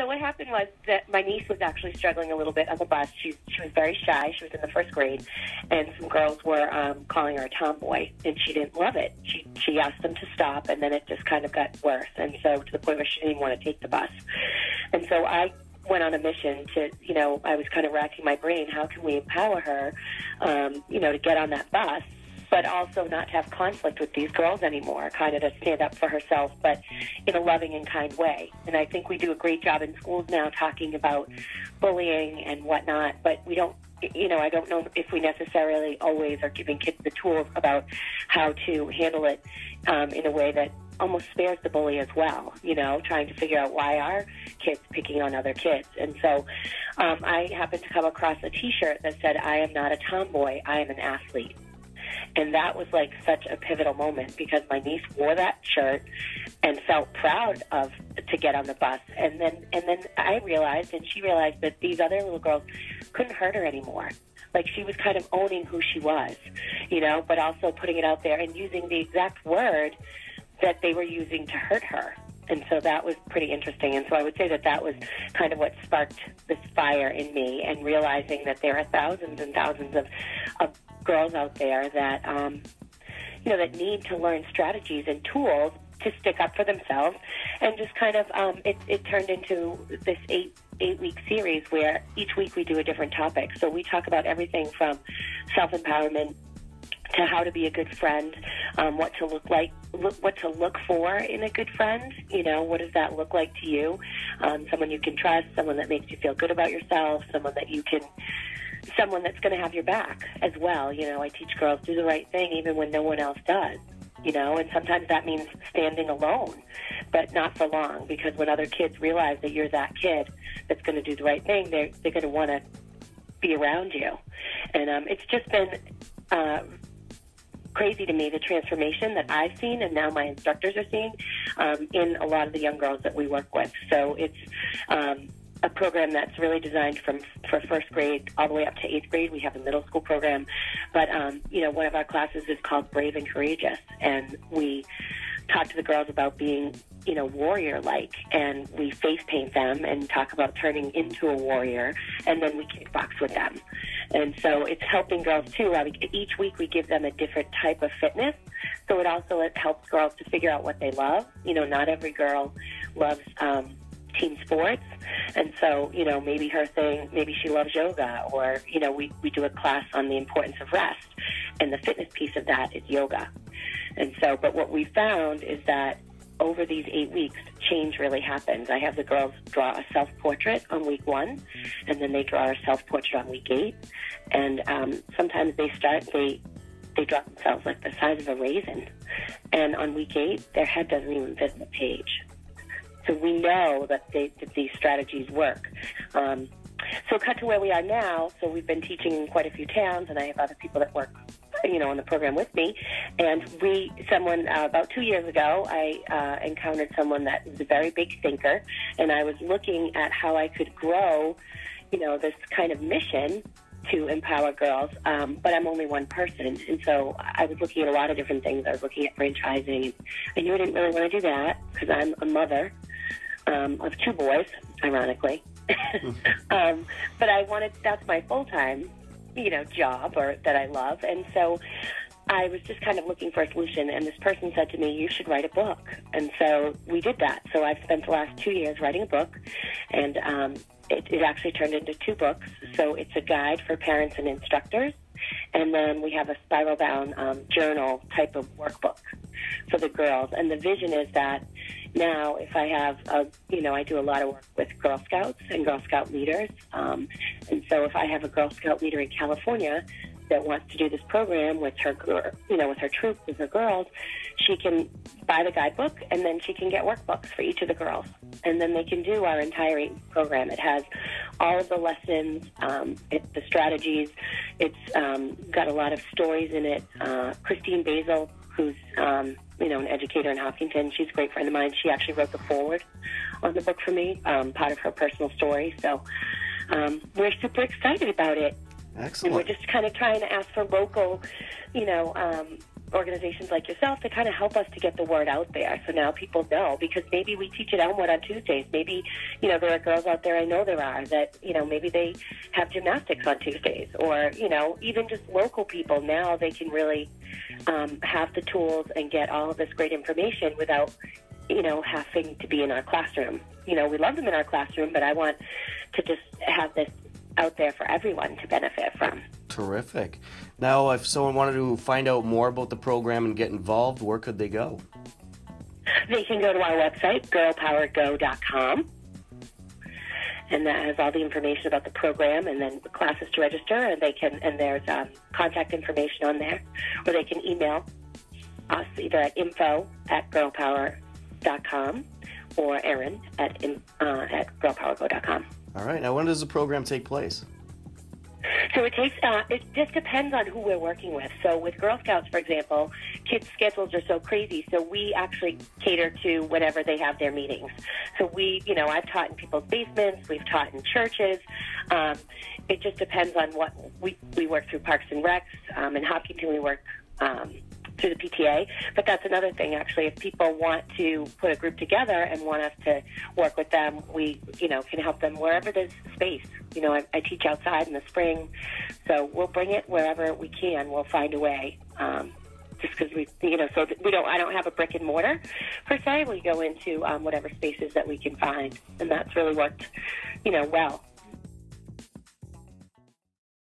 so what happened was that my niece was actually struggling a little bit on the bus. She she was very shy. She was in the first grade, and some girls were um, calling her a tomboy, and she didn't love it. She she asked them to stop, and then it just kind of got worse, and so to the point where she didn't even want to take the bus. And so I went on a mission to, you know, I was kind of racking my brain. How can we empower her, um, you know, to get on that bus? But also not to have conflict with these girls anymore, kind of to stand up for herself, but in a loving and kind way. And I think we do a great job in schools now talking about bullying and whatnot, but we don't you know, I don't know if we necessarily always are giving kids the tools about how to handle it um, in a way that almost spares the bully as well, you know, trying to figure out why are kids picking on other kids. And so um, I happened to come across a t shirt that said, I am not a tomboy, I am an athlete. And that was like such a pivotal moment because my niece wore that shirt and felt proud of to get on the bus. And then and then I realized and she realized that these other little girls couldn't hurt her anymore. Like she was kind of owning who she was, you know, but also putting it out there and using the exact word that they were using to hurt her. And so that was pretty interesting. And so I would say that that was kind of what sparked this fire in me and realizing that there are thousands and thousands of, of girls out there that, um, you know, that need to learn strategies and tools to stick up for themselves. And just kind of, um, it, it turned into this eight eight week series where each week we do a different topic. So we talk about everything from self empowerment to how to be a good friend, um, what to look like, look, what to look for in a good friend. You know, what does that look like to you? Um, someone you can trust, someone that makes you feel good about yourself, someone that you can, someone that's going to have your back as well. You know, I teach girls do the right thing even when no one else does. You know, and sometimes that means standing alone, but not for long because when other kids realize that you're that kid that's going to do the right thing, they're they're going to want to be around you. And um, it's just been uh, crazy to me the transformation that I've seen and now my instructors are seeing um, in a lot of the young girls that we work with. So it's um, a program that's really designed from for first grade all the way up to eighth grade. We have a middle school program, but um, you know one of our classes is called Brave and Courageous, and we talk to the girls about being you know warrior like, and we face paint them and talk about turning into a warrior, and then we kickbox with them. And so it's helping girls too. Each week we give them a different type of fitness. So it also helps girls to figure out what they love. You know, not every girl loves um, team sports. And so, you know, maybe her thing, maybe she loves yoga or, you know, we, we do a class on the importance of rest. And the fitness piece of that is yoga. And so, but what we found is that over these eight weeks, change really happens. I have the girls draw a self portrait on week one, and then they draw a self portrait on week eight. And um, sometimes they start, they, they draw themselves like the size of a raisin. And on week eight, their head doesn't even fit the page. So we know that, they, that these strategies work. Um, so cut to where we are now. So we've been teaching in quite a few towns, and I have other people that work you know, on the program with me. And we, someone uh, about two years ago, I uh, encountered someone that was a very big thinker, and I was looking at how I could grow, you know, this kind of mission to empower girls. Um, but I'm only one person, and so I was looking at a lot of different things. I was looking at franchising. I knew I didn't really want to do that because I'm a mother um, of two boys, ironically. um, but I wanted that's my full time you know, job or that I love. And so I was just kind of looking for a solution, and this person said to me, You should write a book. And so we did that. So I've spent the last two years writing a book, and um, it, it actually turned into two books. So it's a guide for parents and instructors, and then we have a spiral bound um, journal type of workbook for the girls. And the vision is that now if I have a, you know, I do a lot of work with Girl Scouts and Girl Scout leaders. Um, and so if I have a Girl Scout leader in California that wants to do this program with her, you know, with her troop, with her girls, she can buy the guidebook and then she can get workbooks for each of the girls. And then they can do our entire program. It has all of the lessons, um, it, the strategies. It's um, got a lot of stories in it. Uh, Christine Basil, who's um, you know, an educator in Hopkinton. She's a great friend of mine. She actually wrote the foreword on the book for me, um, part of her personal story. So um, we're super excited about it. Excellent. And we're just kind of trying to ask for local, you know, um, organizations like yourself to kind of help us to get the word out there. So now people know because maybe we teach at Elmwood on Tuesdays. Maybe, you know, there are girls out there, I know there are, that, you know, maybe they have gymnastics on Tuesdays or, you know, even just local people. Now they can really um, have the tools and get all of this great information without, you know, having to be in our classroom. You know, we love them in our classroom, but I want to just have this out there for everyone to benefit from. Terrific. Now, if someone wanted to find out more about the program and get involved, where could they go? They can go to our website, girlpowergo.com. And that has all the information about the program and then the classes to register. And they can, and there's um, contact information on there, or they can email us either at info at girlpower.com or Erin at, uh, at girlpowergo.com. All right. Now, when does the program take place? So it takes. Uh, it just depends on who we're working with. So with Girl Scouts, for example, kids' schedules are so crazy. So we actually cater to whenever they have their meetings. So we, you know, I've taught in people's basements. We've taught in churches. Um, it just depends on what we we work through Parks and Recs. Um, in Hopkinton, we work. Um, through the PTA. But that's another thing, actually. If people want to put a group together and want us to work with them, we, you know, can help them wherever there's space. You know, I, I teach outside in the spring, so we'll bring it wherever we can. We'll find a way. Um, just because we, you know, so we don't. I don't have a brick and mortar per se. We go into um, whatever spaces that we can find, and that's really worked, you know, well